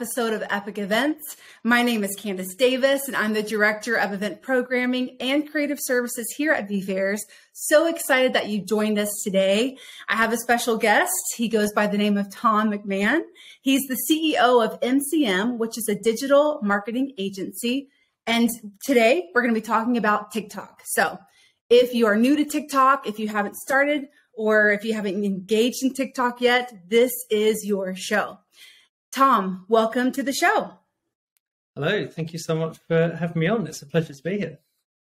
episode of Epic Events. My name is Candace Davis, and I'm the Director of Event Programming and Creative Services here at vFairs. So excited that you joined us today. I have a special guest. He goes by the name of Tom McMahon. He's the CEO of MCM, which is a digital marketing agency. And today we're going to be talking about TikTok. So if you are new to TikTok, if you haven't started, or if you haven't engaged in TikTok yet, this is your show. Tom, welcome to the show. Hello, thank you so much for having me on. It's a pleasure to be here.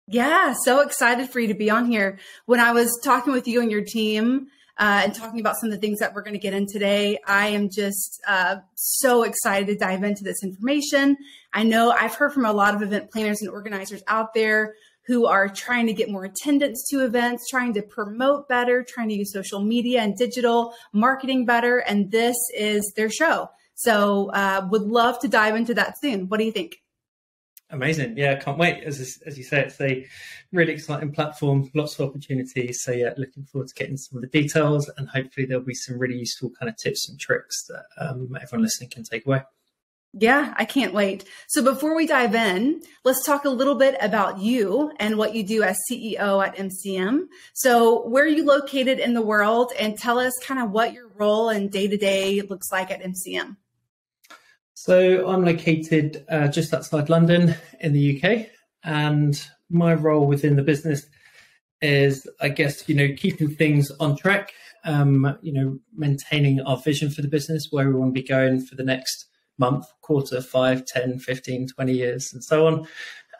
Yeah, so excited for you to be on here. When I was talking with you and your team uh, and talking about some of the things that we're going to get in today, I am just uh, so excited to dive into this information. I know I've heard from a lot of event planners and organizers out there who are trying to get more attendance to events, trying to promote better, trying to use social media and digital marketing better. And this is their show. So uh, would love to dive into that soon. What do you think? Amazing. Yeah, can't wait. As, as you say, it's a really exciting platform, lots of opportunities. So, yeah, looking forward to getting some of the details and hopefully there'll be some really useful kind of tips and tricks that um, everyone listening can take away. Yeah, I can't wait. So before we dive in, let's talk a little bit about you and what you do as CEO at MCM. So where are you located in the world and tell us kind of what your role and day to day looks like at MCM. So I'm located uh, just outside London in the UK, and my role within the business is, I guess, you know, keeping things on track. Um, you know, maintaining our vision for the business, where we want to be going for the next month, quarter, five, 10, 15, 20 years, and so on.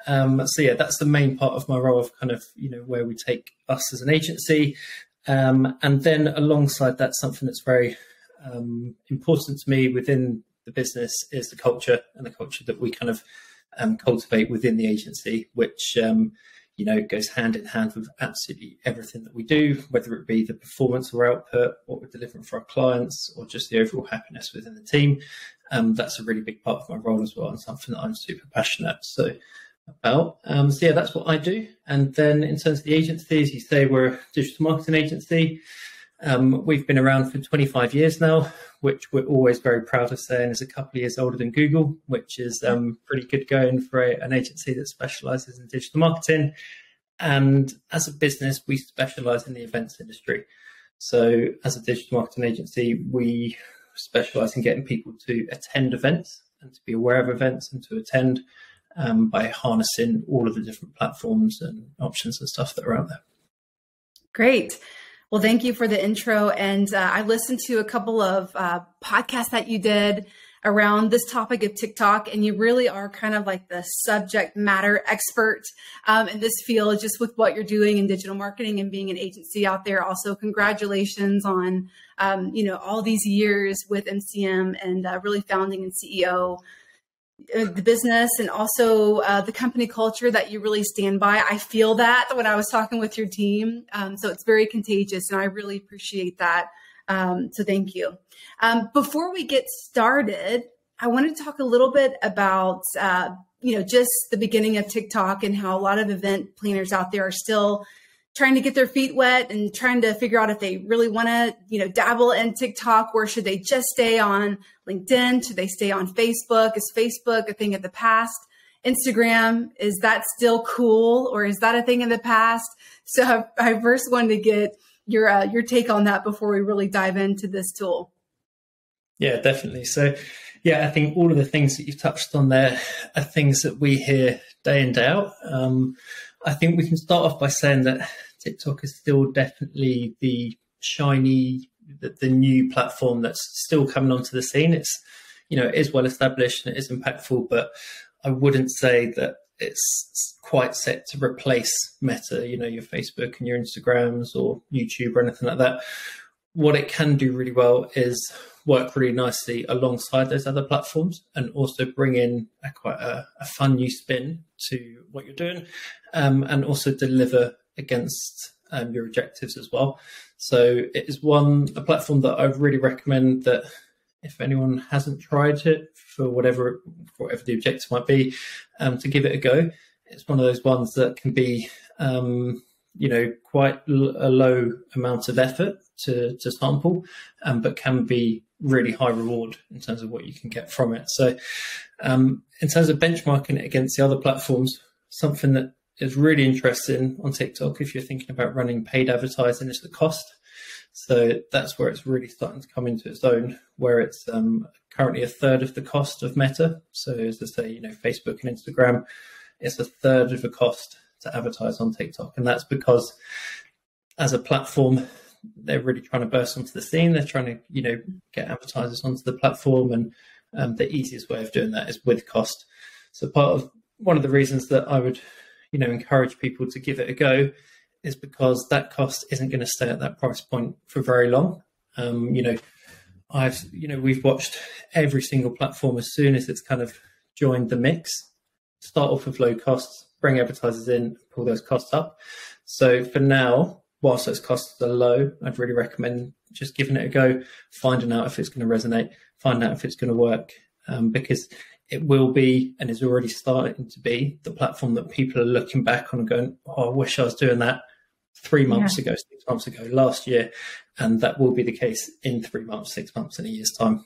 Um, so yeah, that's the main part of my role of kind of, you know, where we take us as an agency. Um, and then alongside that, something that's very um, important to me within the business is the culture and the culture that we kind of um, cultivate within the agency, which um, you know goes hand in hand with absolutely everything that we do, whether it be the performance or output, what we're delivering for our clients, or just the overall happiness within the team. Um, that's a really big part of my role as well, and something that I'm super passionate so about. Um, so yeah, that's what I do. And then in terms of the agency, as you say, we're a digital marketing agency. Um, we've been around for 25 years now, which we're always very proud of saying is a couple of years older than Google, which is um, pretty good going for a, an agency that specializes in digital marketing. And as a business, we specialize in the events industry. So, as a digital marketing agency, we specialize in getting people to attend events and to be aware of events and to attend um, by harnessing all of the different platforms and options and stuff that are out there. Great. Well, thank you for the intro. And uh, I listened to a couple of uh, podcasts that you did around this topic of TikTok, and you really are kind of like the subject matter expert um, in this field, just with what you're doing in digital marketing and being an agency out there. Also, congratulations on um, you know all these years with MCM and uh, really founding and CEO the business and also uh, the company culture that you really stand by. I feel that when I was talking with your team. Um, so it's very contagious, and I really appreciate that. Um, so thank you. Um, before we get started, I wanted to talk a little bit about uh, you know just the beginning of TikTok and how a lot of event planners out there are still trying to get their feet wet and trying to figure out if they really want to, you know, dabble in TikTok or should they just stay on LinkedIn? Should they stay on Facebook? Is Facebook a thing of the past? Instagram, is that still cool or is that a thing of the past? So I, first wanted to get your uh, your take on that before we really dive into this tool. Yeah, definitely. So, yeah, I think all of the things that you've touched on there are things that we hear day in day out. Um, I think we can start off by saying that TikTok is still definitely the shiny, the, the new platform that's still coming onto the scene. It's, you know, it is well established and it is impactful, but I wouldn't say that it's quite set to replace Meta, you know, your Facebook and your Instagrams or YouTube or anything like that. What it can do really well is work really nicely alongside those other platforms and also bring in a quite a, a fun new spin to what you're doing um, and also deliver against um, your objectives as well. So it is one a platform that I really recommend that if anyone hasn't tried it for whatever whatever the objective might be, um, to give it a go. It's one of those ones that can be um, you know quite l- a low amount of effort to to sample, um, but can be really high reward in terms of what you can get from it. So, um, in terms of benchmarking it against the other platforms, something that is really interesting on TikTok if you're thinking about running paid advertising is the cost. So that's where it's really starting to come into its own, where it's um, currently a third of the cost of Meta. So as I say, you know, Facebook and Instagram, it's a third of the cost to advertise on TikTok, and that's because as a platform, they're really trying to burst onto the scene. They're trying to, you know, get advertisers onto the platform, and um, the easiest way of doing that is with cost. So part of one of the reasons that I would, you know, encourage people to give it a go is because that cost isn't going to stay at that price point for very long. Um, you know, I've, you know, we've watched every single platform as soon as it's kind of joined the mix, start off with low costs, bring advertisers in, pull those costs up. So for now, whilst those costs are low, I'd really recommend just giving it a go, finding out if it's going to resonate, finding out if it's going to work, um, because it will be and is already starting to be the platform that people are looking back on and going, "Oh, I wish I was doing that three months yeah. ago, six months ago, last year," and that will be the case in three months, six months, in a year's time.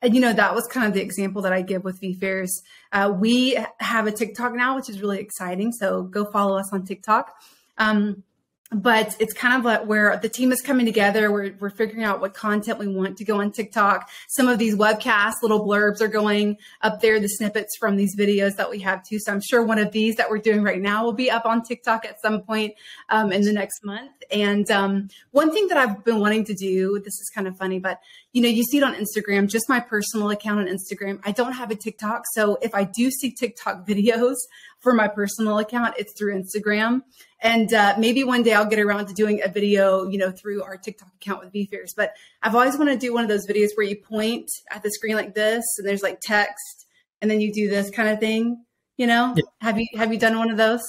And you know that was kind of the example that I give with vFairs. Uh, we have a TikTok now, which is really exciting. So go follow us on TikTok. Um, but it's kind of like where the team is coming together. We're, we're figuring out what content we want to go on TikTok. Some of these webcasts, little blurbs are going up there, the snippets from these videos that we have too. So I'm sure one of these that we're doing right now will be up on TikTok at some point um, in the next month. And um, one thing that I've been wanting to do, this is kind of funny, but you know, you see it on Instagram, just my personal account on Instagram. I don't have a TikTok. So if I do see TikTok videos for my personal account, it's through Instagram. And uh, maybe one day I'll get around to doing a video, you know, through our TikTok account with vFairs. But I've always wanted to do one of those videos where you point at the screen like this, and there's like text, and then you do this kind of thing. You know, yeah. have you have you done one of those?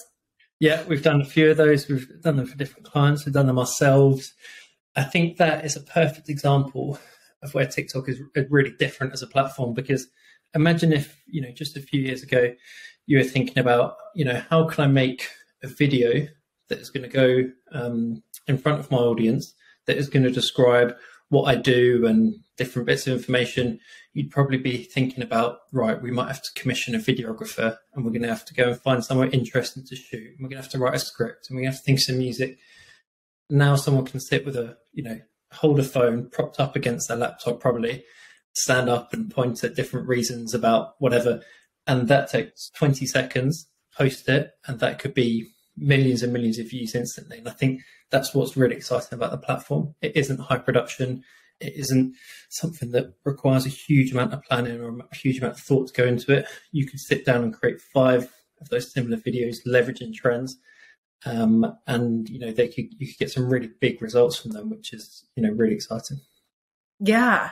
Yeah, we've done a few of those. We've done them for different clients. We've done them ourselves. I think that is a perfect example of where TikTok is really different as a platform because imagine if, you know, just a few years ago, you were thinking about, you know, how can I make a video that is going to go um, in front of my audience that is going to describe what I do and different bits of information, you'd probably be thinking about, right, we might have to commission a videographer and we're going to have to go and find somewhere interesting to shoot. And we're going to have to write a script and we have to think some music. Now someone can sit with a, you know, hold a phone propped up against their laptop, probably stand up and point at different reasons about whatever. And that takes 20 seconds, post it, and that could be millions and millions of views instantly. And I think that's what's really exciting about the platform. It isn't high production. It isn't something that requires a huge amount of planning or a huge amount of thought to go into it. You could sit down and create five of those similar videos, leveraging trends, um, and you know they could you could get some really big results from them, which is you know really exciting. Yeah,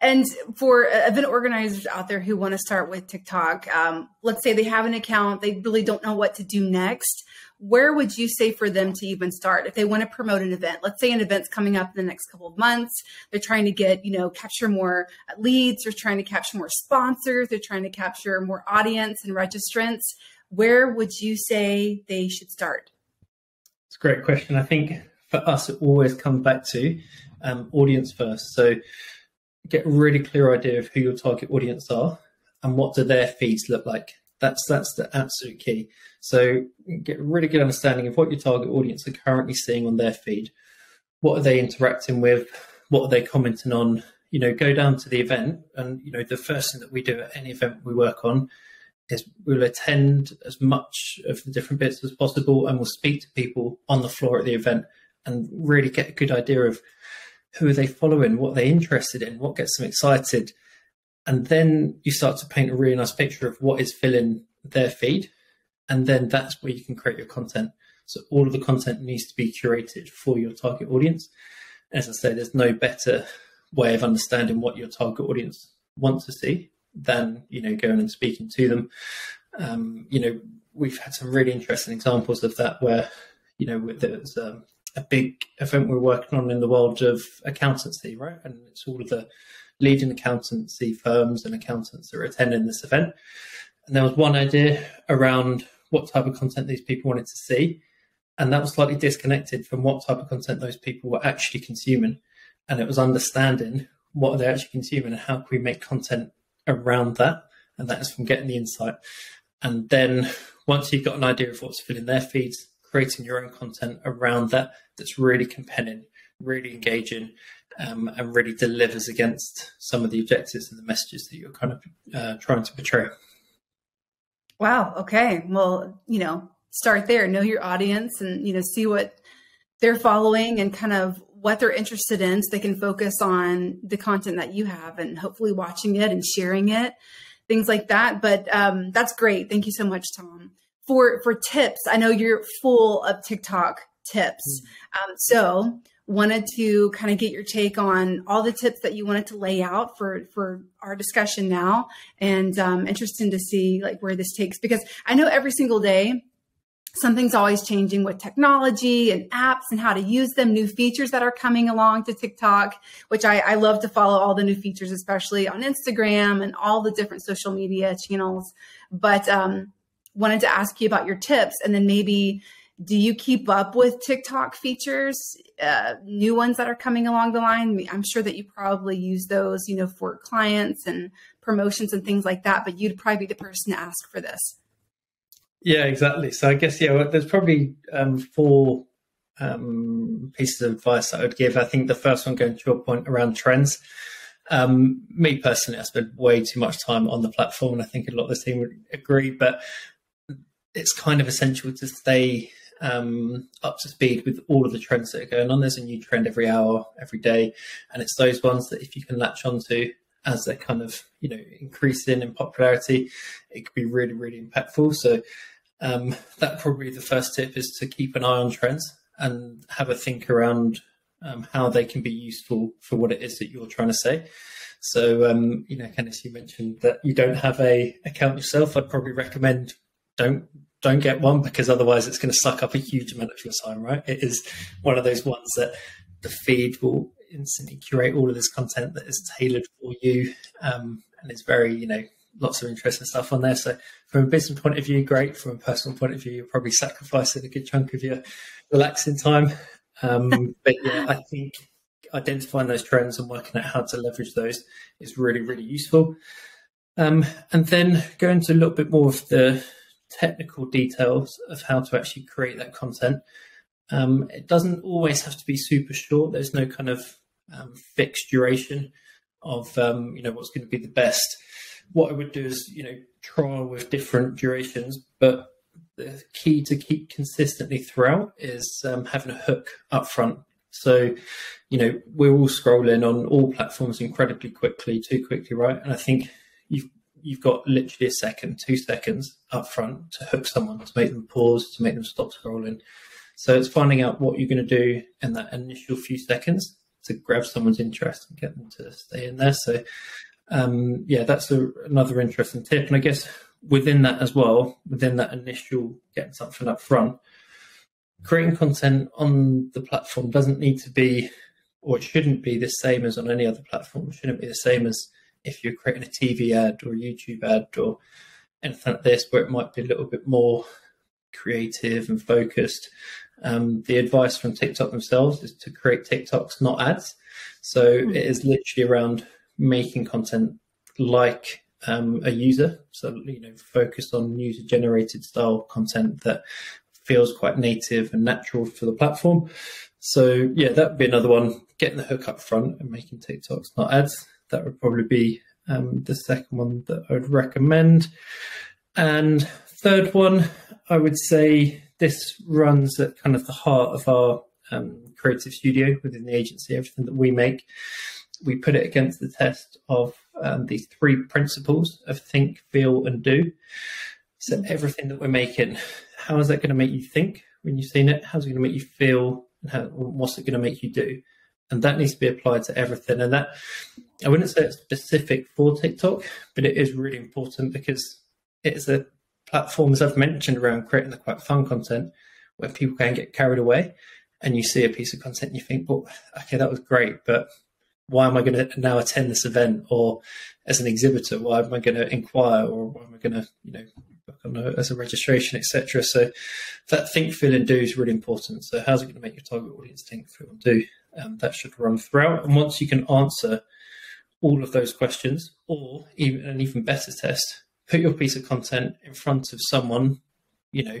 and for event organizers out there who want to start with TikTok, um, let's say they have an account, they really don't know what to do next. Where would you say for them to even start if they want to promote an event? Let's say an event's coming up in the next couple of months. They're trying to get, you know, capture more leads. They're trying to capture more sponsors. They're trying to capture more audience and registrants. Where would you say they should start? A great question. I think for us, it always comes back to um, audience first. So get a really clear idea of who your target audience are and what do their feeds look like. That's that's the absolute key. So get a really good understanding of what your target audience are currently seeing on their feed. What are they interacting with? What are they commenting on? You know, go down to the event, and you know the first thing that we do at any event we work on is we'll attend as much of the different bits as possible, and we'll speak to people on the floor at the event and really get a good idea of who are they following, what they're interested in, what gets them excited. And then you start to paint a really nice picture of what is filling their feed. And then that's where you can create your content. So all of the content needs to be curated for your target audience. As I say, there's no better way of understanding what your target audience want to see than, you know, going and speaking to them. Um, you know, we've had some really interesting examples of that where, you know, there's um, a big event we're working on in the world of accountancy, right? And it's all of the leading accountancy firms and accountants that are attending this event. And there was one idea around what type of content these people wanted to see. And that was slightly disconnected from what type of content those people were actually consuming. And it was understanding what they're actually consuming and how can we make content around that? And that is from getting the insight. And then once you've got an idea of what's filling their feeds, creating your own content around that that's really compelling, really engaging, um, and really delivers against some of the objectives and the messages that you're kind of uh, trying to portray. Wow. Okay. Well, you know, start there, know your audience and, you know, see what they're following and kind of what they're interested in so they can focus on the content that you have and hopefully watching it and sharing it, things like that. But um, that's great. Thank you so much, Tom. For for tips, I know you're full of TikTok tips. Mm-hmm. Um, so wanted to kind of get your take on all the tips that you wanted to lay out for for our discussion now and um, interesting to see like where this takes because i know every single day something's always changing with technology and apps and how to use them new features that are coming along to tiktok which I, I love to follow all the new features especially on instagram and all the different social media channels but um, wanted to ask you about your tips and then maybe do you keep up with TikTok features, uh, new ones that are coming along the line? I'm sure that you probably use those, you know, for clients and promotions and things like that, but you'd probably be the person to ask for this. Yeah, exactly. So I guess, yeah, there's probably um, four um, pieces of advice I would give. I think the first one going to your point around trends. Um, me personally, I spend way too much time on the platform, and I think a lot of the team would agree. But it's kind of essential to stay um, up to speed with all of the trends that are going on. There's a new trend every hour, every day, and it's those ones that if you can latch onto as they're kind of you know increasing in popularity, it could be really really impactful. So um, that probably the first tip is to keep an eye on trends and have a think around um, how they can be useful for what it is that you're trying to say. So, um, you know, Candace, you mentioned that you don't have a account yourself. I'd probably recommend don't don't get one because otherwise it's going to suck up a huge amount of your time, right? It is one of those ones that the feed will instantly curate all of this content that is tailored for you. Um, and it's very, you know, lots of interesting stuff on there. So from a business point of view, great. From a personal point of view, you're probably sacrificing a good chunk of your relaxing time. Um, but yeah, I think identifying those trends and working out how to leverage those is really, really useful. Um, and then going to a little bit more of the technical details of how to actually create that content. Um, it doesn't always have to be super short. There's no kind of um, fixed duration of um, you know what's going to be the best. What I would do is you know trial with different durations, but the key to keep consistently throughout is um, having a hook up front. So, you know, we're all scrolling on all platforms incredibly quickly, too quickly, right? And I think you've you've got literally a second, two seconds up front to hook someone, to make them pause, to make them stop scrolling. So it's finding out what you're going to do in that initial few seconds to grab someone's interest and get them to stay in there. So, um, yeah, that's a, another interesting tip. And I guess within that as well, within that initial getting something up front, creating content on the platform doesn't need to be, or it shouldn't be the same as on any other platform. It shouldn't be the same as if you're creating a TV ad or a YouTube ad or anything like this, where it might be a little bit more creative and focused. Um, the advice from TikTok themselves is to create TikToks, not ads. So mm-hmm. it is literally around making content like um, a user. So, you know, focused on user generated style content that feels quite native and natural for the platform. So, yeah, that would be another one getting the hook up front and making TikToks, not ads that would probably be um, the second one that I would recommend. And third one, I would say this runs at kind of the heart of our um, creative studio within the agency. Everything that we make, we put it against the test of um, these three principles of think, feel, and do. So everything that we're making, how is that going to make you think when you've seen it? How's it going to make you feel? And how, what's it going to make you do? and that needs to be applied to everything. And that I wouldn't say it's specific for TikTok, but it is really important because it's a platform, as I've mentioned, around creating the quite fun content where people can get carried away and you see a piece of content and you think, well, okay, that was great, but why am I going to now attend this event? Or as an exhibitor, why am I going to inquire? Or why am I going to, you know, book as a registration, etc. So that think, feel, and do is really important. So how's it going to make your target audience think, feel, and do? um, that should run throughout. And once you can answer all of those questions, or even an even better test, put your piece of content in front of someone, you know,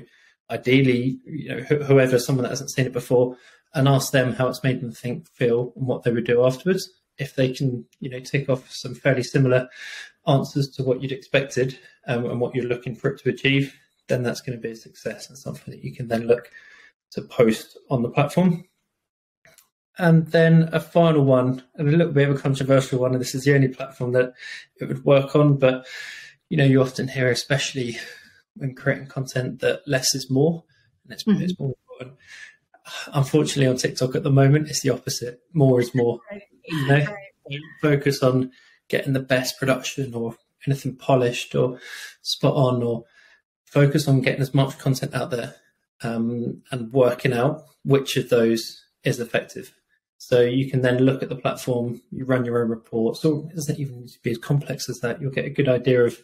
ideally, you know, wh- whoever, someone that hasn't seen it before, and ask them how it's made them think, feel, and what they would do afterwards. If they can, you know, tick off some fairly similar answers to what you'd expected um, and what you're looking for it to achieve, then that's going to be a success and something that you can then look to post on the platform. And then a final one, and a little bit of a controversial one, and this is the only platform that it would work on, but you know, you often hear, especially when creating content, that less is more, and it's, mm-hmm. it's more important. Unfortunately, on TikTok at the moment, it's the opposite. More is more. Right. You know, right. focus on getting the best production or anything polished or spot on, or focus on getting as much content out there um, and working out which of those is effective. So you can then look at the platform, you run your own reports, or it doesn't even need to be as complex as that. You'll get a good idea of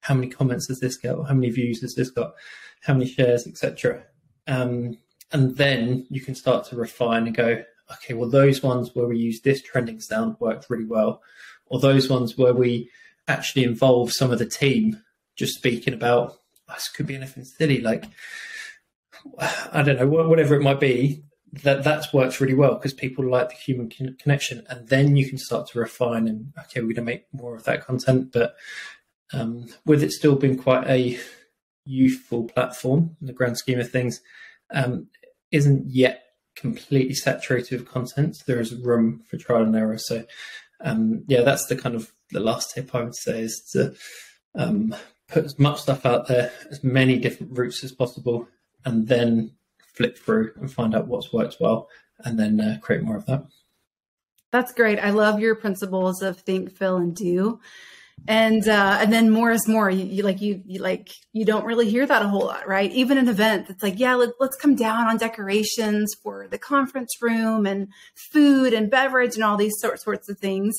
how many comments has this got, how many views has this got, how many shares, etc. Um, and then you can start to refine and go, okay, well, those ones where we use this trending sound worked really well, or those ones where we actually involve some of the team just speaking about oh, this could be anything silly like I don't know whatever it might be that that's worked really well because people like the human connection and then you can start to refine and okay we're going to make more of that content. But um, with it still being quite a youthful platform in the grand scheme of things um, isn't yet completely saturated with content. There is room for trial and error. So um, yeah that's the kind of the last tip i would say is to um, put as much stuff out there as many different routes as possible and then flip through and find out what's worked well and then uh, create more of that. That's great. I love your principles of think, feel, and do. And uh, and then more is more. You, you like you, you like you don't really hear that a whole lot, right? Even an event that's like, yeah, let, let's come down on decorations for the conference room and food and beverage and all these sorts sorts of things.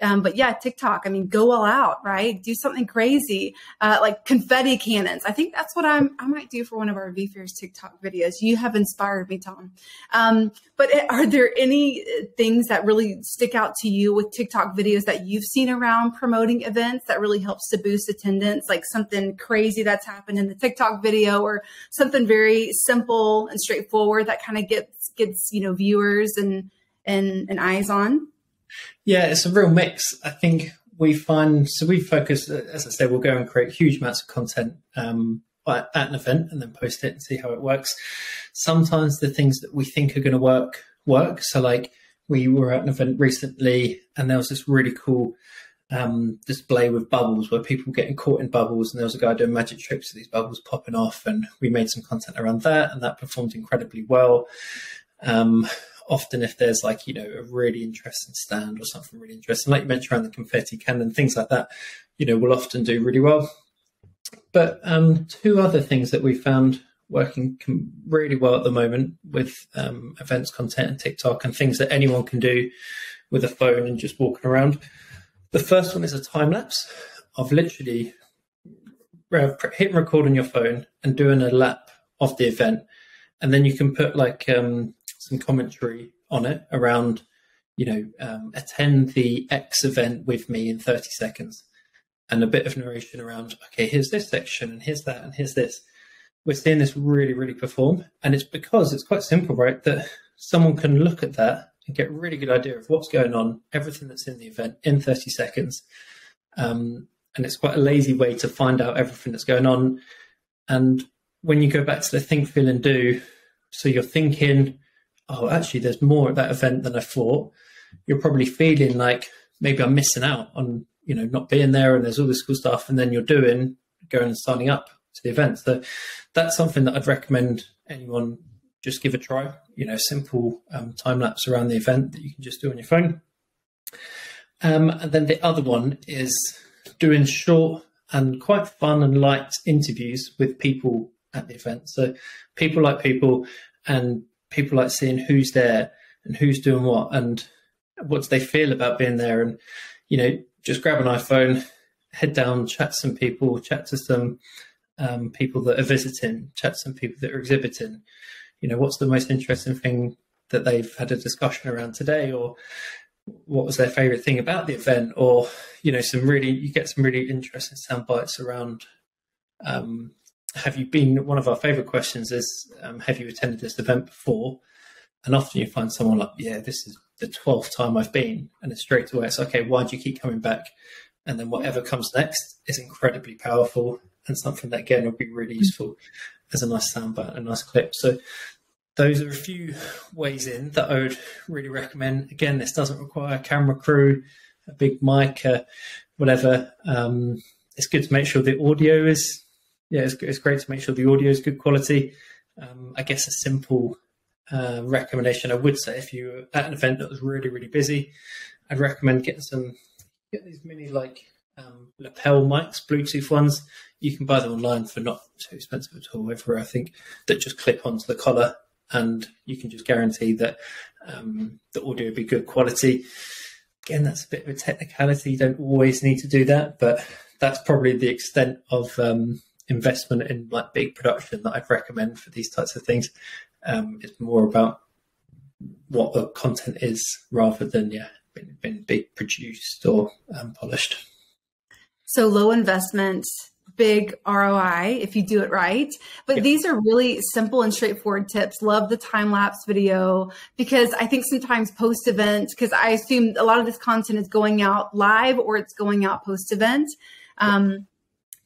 Um, but yeah, TikTok, I mean, go all out, right? Do something crazy, uh, like confetti cannons. I think that's what I'm, I might do for one of our vFairs TikTok videos. You have inspired me, Tom. Um, but are there any uh, things that really stick out to you with TikTok videos that you've seen around promoting events that really helps to boost attendance? Like something crazy that's happened in the TikTok video or something very simple and straightforward that kind of gets, gets, you know, viewers and, and, and eyes on? Yeah, it's a real mix. I think we find so we focus, as I said, we'll go and create huge amounts of content um, at an event and then post it and see how it works. Sometimes the things that we think are going to work work. So, like we were at an event recently, and there was this really cool um, display with bubbles where people getting caught in bubbles, and there was a guy doing magic tricks with these bubbles popping off, and we made some content around that, and that performed incredibly well. Um, often if there's like you know a really interesting stand or something really interesting like you mentioned around the confetti cannon things like that you know will often do really well. But um, two other things that we found working really well at the moment with um, events content and tiktok and things that anyone can do with a phone and just walking around. The first one is a time lapse of literally hitting record on your phone and doing a lap of the event. And then you can put like um, some commentary on it around, you know, um, attend the X event with me in 30 seconds and a bit of narration around, okay, here's this section and here's that and here's this. We're seeing this really, really perform. And it's because it's quite simple, right? That someone can look at that and get a really good idea of what's going on, everything that's in the event in 30 seconds. Um, and it's quite a lazy way to find out everything that's going on. And when you go back to the think, feel, and do, so you're thinking, oh, actually, there's more at that event than I thought. You're probably feeling like maybe I'm missing out on, you know, not being there and there's all this cool stuff. And then you're doing, going and signing up to the event. So that's something that I'd recommend anyone just give a try. You know, simple um, time lapse around the event that you can just do on your phone. Um, and then the other one is doing short and quite fun and light interviews with people at the event. So people like people and people like seeing who's there and who's doing what and what do they feel about being there. And you know just grab an iphone head down chat some people chat to some um, people that are visiting chat some people that are exhibiting. You know what's the most interesting thing that they've had a discussion around today? Or what was their favorite thing about the event, or you know, some really you get some really interesting sound bites around. Um, have you been? One of our favorite questions is, um, have you attended this event before? And often you find someone like, yeah, this is the twelfth time I've been, and it's straight away it's okay. Why do you keep coming back? And then whatever comes next is incredibly powerful and something that again will be really useful as a nice soundbite, a nice clip. So those are a few ways in that I would really recommend. Again, this doesn't require a camera crew, a big mic, uh, whatever. Um, it's good to make sure the audio is, yeah, it's, it's great to make sure the audio is good quality. Um, I guess a simple uh, recommendation I would say if you're at an event that was really, really busy, I'd recommend getting some, get these mini like um, lapel mics, Bluetooth ones. You can buy them online for not too expensive at all. Everywhere I think that just clip onto the collar and you can just guarantee that um, the audio will be good quality. Again, that's a bit of a technicality. You don't always need to do that, but that's probably the extent of um, investment in like big production that I'd recommend for these types of things. Um, it's more about what the content is rather than yeah, being, being big produced or um, polished. So low investment big ROI if you do it right. But yeah. these are really simple and straightforward tips. Love the time lapse video because I think sometimes post event, because I assume a lot of this content is going out live or it's going out post event. Um,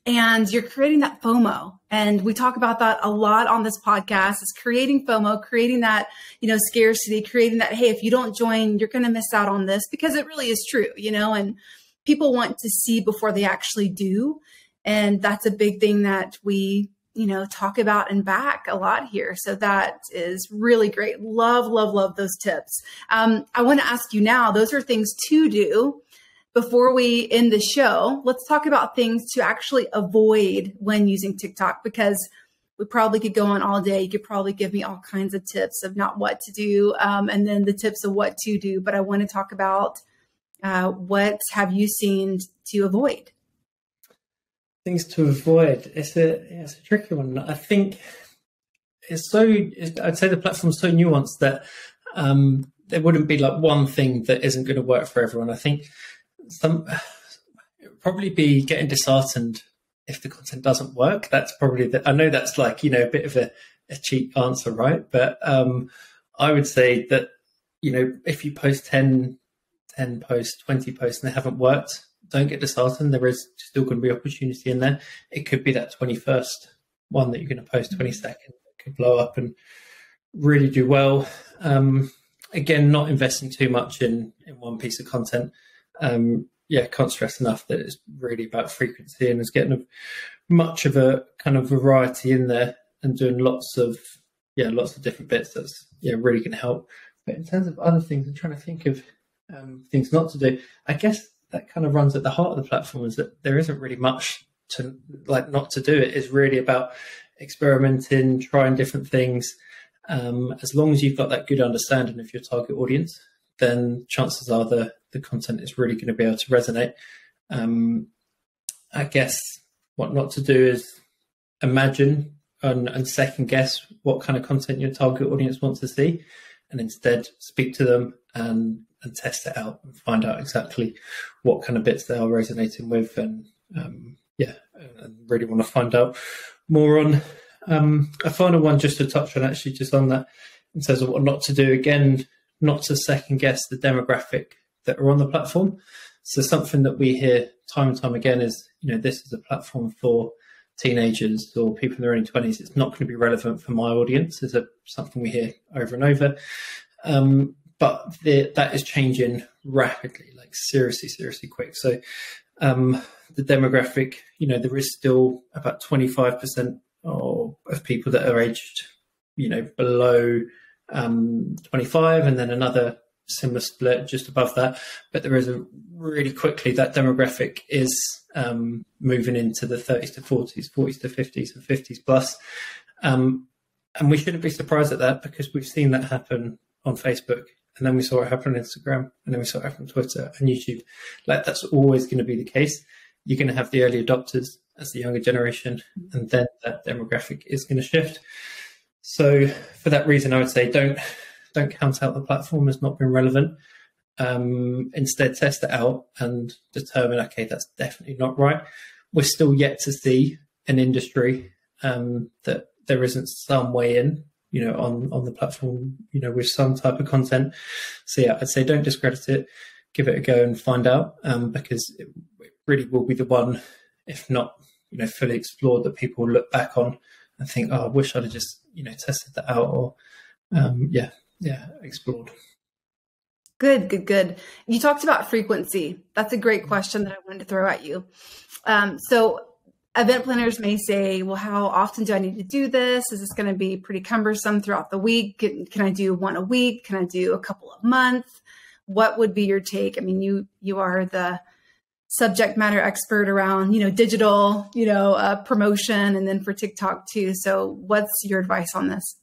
and you're creating that FOMO. And we talk about that a lot on this podcast is creating FOMO, creating that, you know, scarcity, creating that, hey, if you don't join, you're going to miss out on this because it really is true, you know, and people want to see before they actually do. And that's a big thing that we, you know, talk about and back a lot here. So that is really great. Love, love, love those tips. Um, I want to ask you now, those are things to do before we end the show. Let's talk about things to actually avoid when using TikTok because we probably could go on all day. You could probably give me all kinds of tips of not what to do um, and then the tips of what to do. But I want to talk about uh, what have you seen to avoid? things to avoid. It's a it's a tricky one. I think it's so. It's, I'd say the platform's so nuanced that um, there wouldn't be like one thing that isn't going to work for everyone. I think some probably be getting disheartened if the content doesn't work. That's probably the. I know that's like you know a bit of a, a cheap answer, right? But um, I would say that you know if you post 10, 10 posts, twenty posts, and they haven't worked, don't get disheartened. There is still going to be opportunity in there. It could be that 21st one that you're going to post 22nd that could blow up and really do well. Um, again, not investing too much in, in one piece of content. Um, yeah, can't stress enough that it's really about frequency and is getting a, much of a kind of variety in there and doing lots of yeah, lots of different bits. That's yeah, really going to help. But in terms of other things, I'm trying to think of um, things not to do. I guess that kind of runs at the heart of the platform is that there isn't really much to like not to do. It is really about experimenting, trying different things. Um, as long as you've got that good understanding of your target audience, then chances are the the content is really going to be able to resonate. Um, I guess what not to do is imagine and, and, second guess what kind of content your target audience wants to see, and instead speak to them and and test it out and find out exactly what kind of bits they are resonating with. And um, yeah, and really want to find out more on um, a final one just to touch on actually just on that in terms of what not to do. Again, not to second guess the demographic that are on the platform. So something that we hear time and time again is, you know, this is a platform for teenagers or people in their early 20s. It's not going to be relevant for my audience. Is something we hear over and over. Um, but the, that is changing rapidly, like seriously, seriously quick. So um, the demographic, you know, there is still about 25% of, of people that are aged, you know, below um, 25, and then another similar split just above that. But there is a really quickly that demographic is um, moving into the 30s to 40s, 40s to 50s, and 50s plus. Um, and we shouldn't be surprised at that because we've seen that happen on Facebook and then we saw it happen on Instagram, and then we saw it happen on Twitter and YouTube. Like that's always going to be the case. You're going to have the early adopters as the younger generation, and then that demographic is going to shift. So for that reason, I would say don't don't count out the platform as not being relevant. um, instead test it out and determine, okay, that's definitely not right. We're still yet to see an industry um, that there isn't some way in, you know, on on the platform, you know, with some type of content. So yeah, I'd say don't discredit it, give it a go and find out, um, because it, it really will be the one, if not, you know, fully explored that people look back on and think, oh, I wish I'd have just, you know, tested that out or, um, yeah, yeah, explored. Good, good, good. You talked about frequency. That's a great question that I wanted to throw at you. Um, so, event planners may say, well, how often do I need to do this? Is this going to be pretty cumbersome throughout the week? Can, can I do one a week? Can I do a couple of months? What would be your take? I mean, you you are the subject matter expert around you know digital you know uh, promotion and then for tiktok too. So what's your advice on this?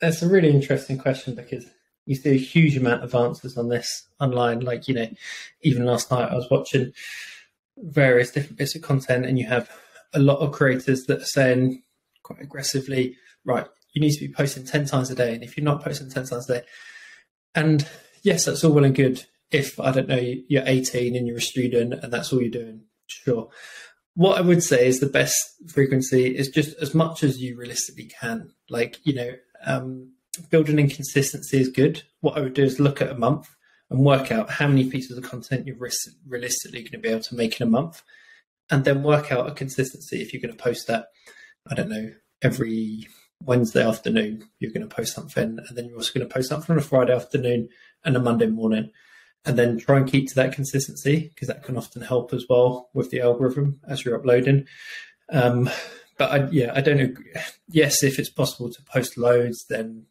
That's a really interesting question because you see a huge amount of answers on this online. Like you know even last night i was watching various different bits of content and you have a lot of creators that are saying quite aggressively right you need to be posting 10 times a day. And if you're not posting 10 times a day and yes that's all well and good if I don't know you're 18 and you're a student and that's all you're doing, sure. What I would say is the best frequency is just as much as you realistically can. Like you know, um, building in consistency is good. What I would do is look at a month and work out how many pieces of content you're realistically going to be able to make in a month, and then work out a consistency. If you're going to post that, I don't know, every Wednesday afternoon, you're going to post something, and then you're also going to post something on a Friday afternoon and a Monday morning and then try and keep to that consistency because that can often help as well with the algorithm as you're uploading. Um, but I, yeah, I don't agree. Yes, if it's possible to post loads, then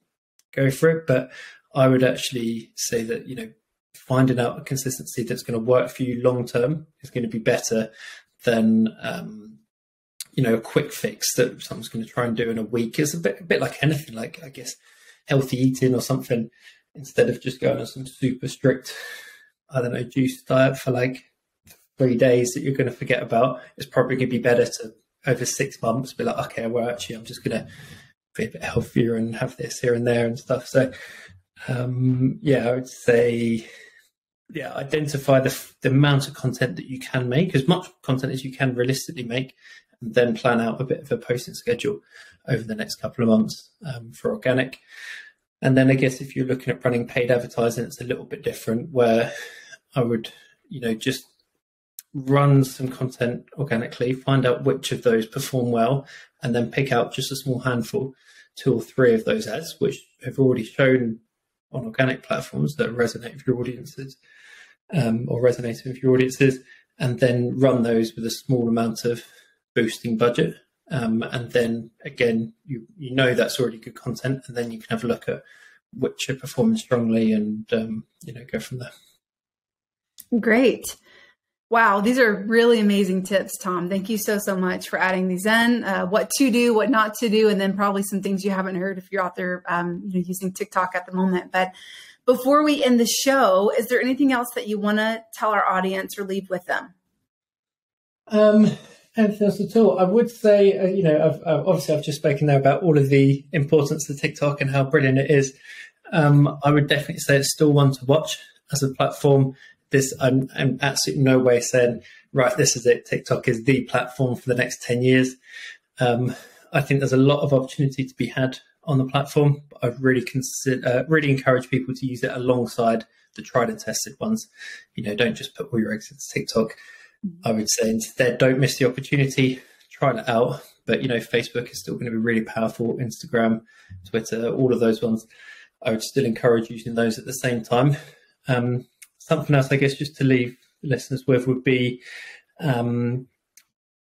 go for it. But I would actually say that you know finding out a consistency that's going to work for you long term is going to be better than um, you know a quick fix that someone's going to try and do in a week. It's a bit a bit like anything, like I guess healthy eating or something instead of just going on some super strict, I don't know, juice diet for like three days that you're going to forget about, it's probably going to be better to over six months be like, okay, well, actually, I'm just going to be a bit healthier and have this here and there and stuff. So, um, yeah, I would say, yeah, identify the, the amount of content that you can make, as much content as you can realistically make, and then plan out a bit of a posting schedule over the next couple of months um, for organic. And then I guess if you're looking at running paid advertising, it's a little bit different where I would, you know, just run some content organically, find out which of those perform well, and then pick out just a small handful, two or three of those ads, which have already shown on organic platforms that resonate with your audiences um, or resonate with your audiences, and then run those with a small amount of boosting budget um, and then again, you you know that's already good content, and then you can have a look at which are performing strongly, and um, you know go from there. Great. Wow, these are really amazing tips, Tom. Thank you so so much for adding these in. Uh, what to do, what not to do, and then probably some things you haven't heard if you're out there, um, you know, using TikTok at the moment. But before we end the show, is there anything else that you want to tell our audience or leave with them? Um, anything else at all. I would say, uh, you know, I've, uh, obviously I've just spoken there about all of the importance of TikTok and how brilliant it is. Um, I would definitely say it's still one to watch as a platform. This I'm, I'm absolutely no way saying right. This is it. TikTok is the platform for the next ten years. Um, I think there's a lot of opportunity to be had on the platform. I really consider, uh, really encourage people to use it alongside the tried and tested ones. You know, don't just put all your eggs into TikTok. I would say instead, don't miss the opportunity. Try it out. But you know, Facebook is still going to be really powerful. Instagram, Twitter, all of those ones. I would still encourage using those at the same time. Um, something else, I guess, just to leave listeners with would be um,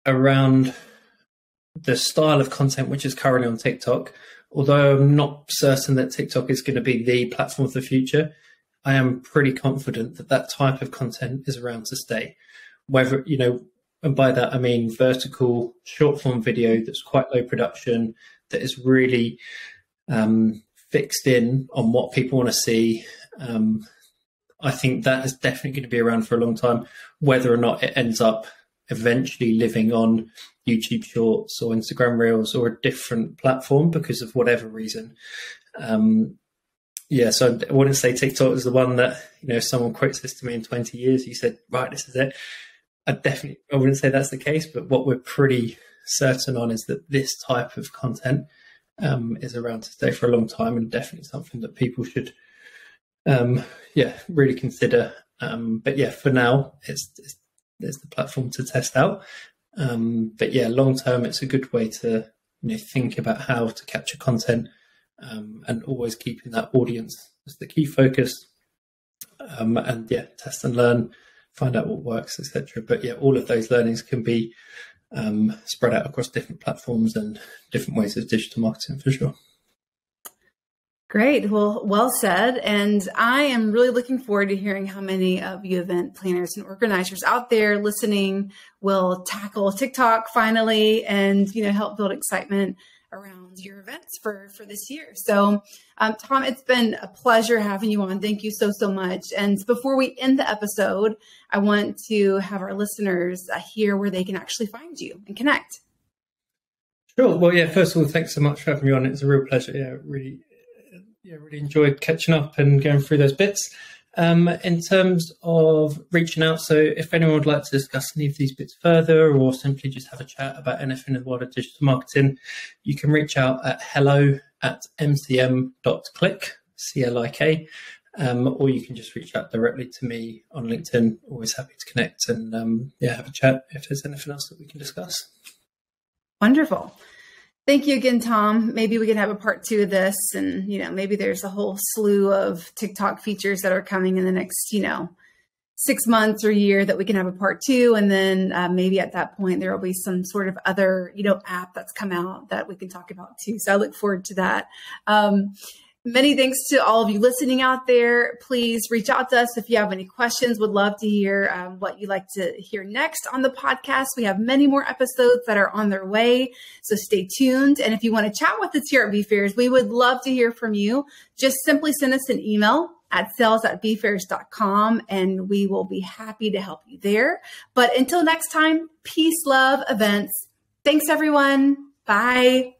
around the style of content which is currently on TikTok. Although I'm not certain that TikTok is going to be the platform of the future, I am pretty confident that that type of content is around to stay whether you know and by that I mean vertical short form video that's quite low production that is really um, fixed in on what people want to see. Um, I think that is definitely going to be around for a long time. Whether or not it ends up eventually living on YouTube Shorts or Instagram Reels or a different platform because of whatever reason, um, Yeah, so I wouldn't say TikTok is the one that you know if someone quotes this to me in 20 years, you said right, this is it. I definitely I wouldn't say that's the case, but what we're pretty certain on is that this type of content um, is around to stay for a long time and definitely something that people should um, yeah really consider. Um, but yeah, for now, it's, it's there's the platform to test out. Um, but yeah, long term, it's a good way to you know think about how to capture content um, and always keeping that audience as the key focus. Um, and yeah, test and learn, find out what works, etc. But yeah, all of those learnings can be um, spread out across different platforms and different ways of digital marketing for sure. Great. Well, well said. And I am really looking forward to hearing how many of you event planners and organizers out there listening will tackle TikTok finally and, you know, help build excitement around your events for, for this year. So, um, Tom, it's been a pleasure having you on. Thank you so, so much. And before we end the episode, I want to have our listeners uh, hear where they can actually find you and connect. Sure. Well, yeah, first of all, thanks so much for having me on. It's a real pleasure. Yeah, really yeah, really enjoyed catching up and going through those bits. Um, in terms of reaching out, so if anyone would like to discuss any of these bits further or simply just have a chat about anything in the world of digital marketing, you can reach out at hello at mcm.click, C-L-I-K, um, or you can just reach out directly to me on LinkedIn. Always happy to connect and um, yeah, have a chat if there's anything else that we can discuss. Wonderful. Thank you again, Tom. Maybe we can have a part two of this, and you know, maybe there's a whole slew of TikTok features that are coming in the next, you know, six months or year that we can have a part two, and then uh, maybe at that point there will be some sort of other, you know, app that's come out that we can talk about too. So I look forward to that. Um, Many thanks to all of you listening out there. Please reach out to us if you have any questions. Would love to hear um, what you'd like to hear next on the podcast. We have many more episodes that are on their way, so stay tuned. And if you want to chat with us here at vFairs, we would love to hear from you. Just simply send us an email at sales at vfairs.com and we will be happy to help you there. But until next time, peace, love, events. Thanks, everyone. Bye.